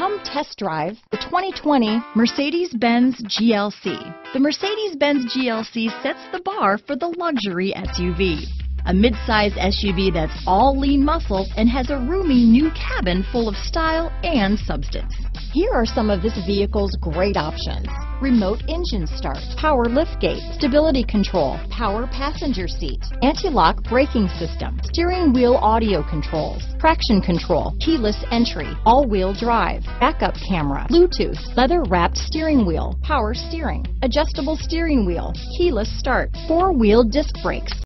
Come test drive the 2020 Mercedes-Benz GLC. The Mercedes-Benz GLC sets the bar for the luxury SUV. A midsize SUV that's all lean muscle and has a roomy new cabin full of style and substance. Here are some of this vehicle's great options. Remote engine start, power liftgate, stability control, power passenger seat, anti-lock braking system, steering wheel audio controls, traction control, keyless entry, all-wheel drive, backup camera, Bluetooth, leather wrapped steering wheel, power steering, adjustable steering wheel, keyless start, four-wheel disc brakes,